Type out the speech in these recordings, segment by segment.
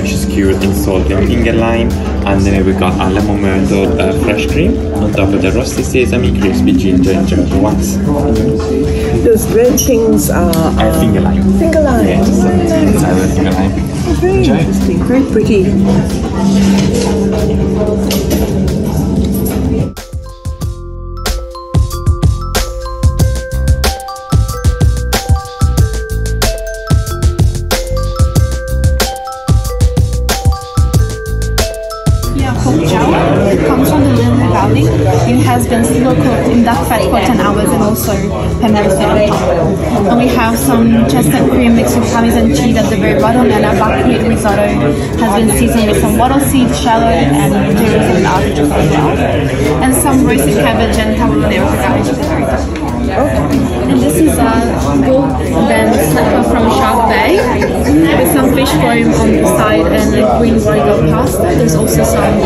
in salt and finger lime, and then we got a lemon myrtle uh, fresh cream on top of the roasted sesame, crispy ginger and ginger ones. Those red things are Uh, uh, finger lime. finger lime. Yes, Oh, nice. finger lime. Very interesting. Very pretty. It has been slow cooked in dark fat for 10 hours and also pan-roasted on top. And we have some chestnut cream mixed with parmesan cheese at the very bottom and our buckwheat risotto has been seasoned with some wattle seeds, shallot and Jerusalem artichoke as well. And some roasted cabbage and with garlic at very. And this is a gold band snapper from Shark Bay with some fish foam on the side and a green warrigal pasta. There's also some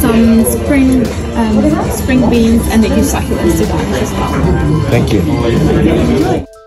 Some spring um, spring beans and the succulents to garnish as well. Thank you.